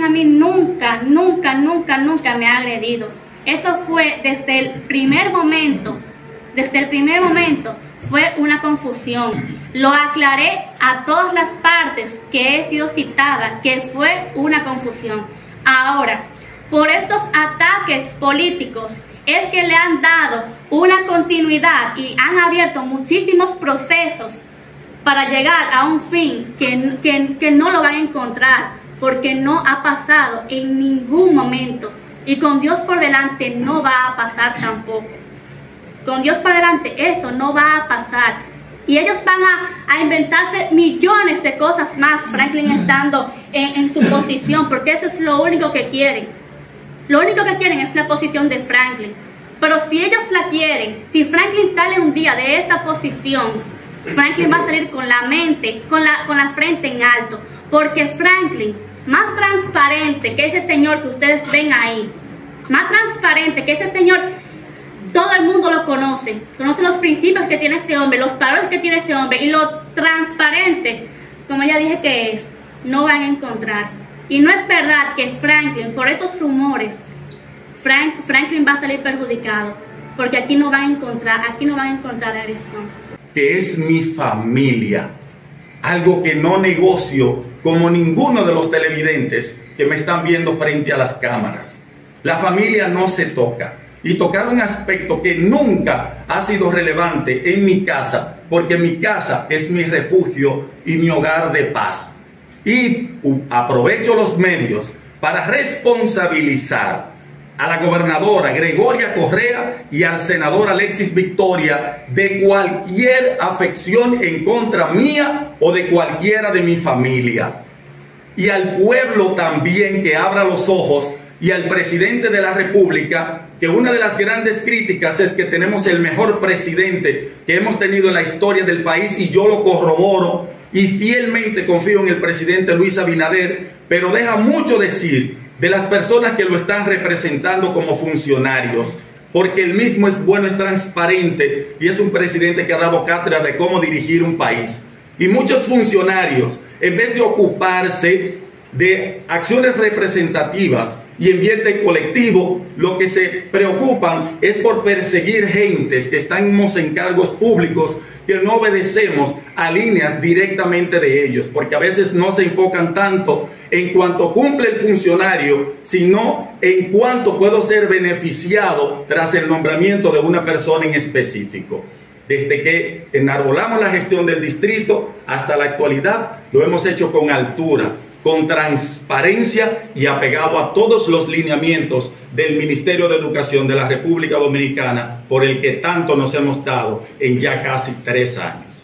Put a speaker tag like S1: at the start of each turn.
S1: A mí nunca, nunca, nunca, nunca me ha agredido. Eso fue desde el primer momento, desde el primer momento fue una confusión. Lo aclaré a todas las partes que he sido citada que fue una confusión. Ahora, por estos ataques políticos es que le han dado una continuidad y han abierto muchísimos procesos para llegar a un fin que, que no lo van a encontrar porque no ha pasado en ningún momento y con Dios por delante no va a pasar tampoco. Con Dios por delante eso no va a pasar. Y ellos van a, inventarse millones de cosas más, Franklin estando en, su posición, porque eso es lo único que quieren. Lo único que quieren es la posición de Franklin. Pero si ellos la quieren, si Franklin sale un día de esa posición, Franklin va a salir con la mente, con la, con la frente en alto. Porque Franklin, más transparente que ese señor que ustedes ven ahí, más transparente que ese señor. Todo el mundo lo conoce, conoce los principios que tiene ese hombre, los valores que tiene ese hombre. Y lo transparente, como ya dije que es, no van a encontrar. Y no es verdad que Franklin, por esos rumores, Frank, Franklin va a salir perjudicado, porque aquí no van a encontrar, aquí no van a encontrar agresión.
S2: Que es mi familia, algo que no negocio como ninguno de los televidentes que me están viendo frente a las cámaras. La familia no se toca y tocar un aspecto que nunca ha sido relevante en mi casa, porque mi casa es mi refugio y mi hogar de paz. Y aprovecho los medios para responsabilizar a la gobernadora Gregoria Correa y al senador Alexis Victoria de cualquier afección en contra mía o de cualquiera de mi familia. Y al pueblo también que abra los ojos y al presidente de la República, que una de las grandes críticas es que tenemos el mejor presidente que hemos tenido en la historia del país y yo lo corroboro y fielmente confío en el presidente Luis Abinader, pero deja mucho decir de las personas que lo están representando como funcionarios, porque el mismo es bueno, es transparente y es un presidente que ha dado cátedra de cómo dirigir un país. Y muchos funcionarios, en vez de ocuparse de acciones representativas, y ambiente colectivo, lo que se preocupan es por perseguir gentes que estamos en cargos públicos que no obedecemos a líneas directamente de ellos, porque a veces no se enfocan tanto en cuanto cumple el funcionario, sino en cuanto puedo ser beneficiado tras el nombramiento de una persona en específico. Desde que enarbolamos la gestión del distrito hasta la actualidad, lo hemos hecho con altura, con transparencia y apegado a todos los lineamientos del Ministerio de Educación de la República Dominicana por el que tanto nos hemos dado en ya casi tres años.